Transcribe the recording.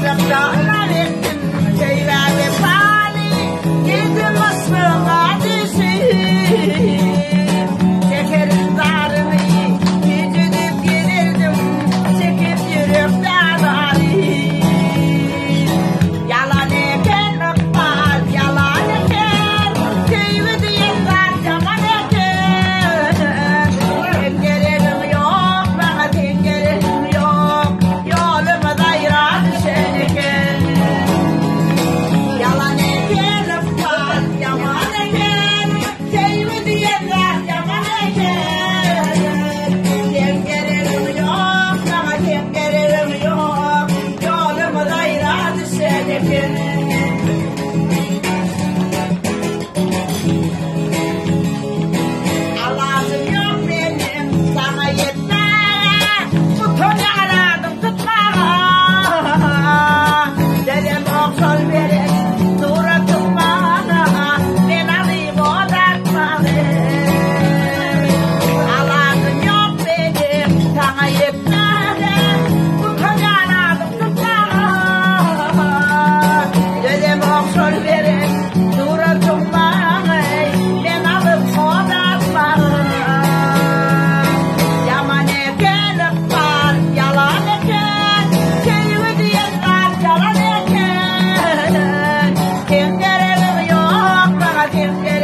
Şekerin am